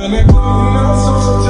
When it comes,